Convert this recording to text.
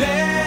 never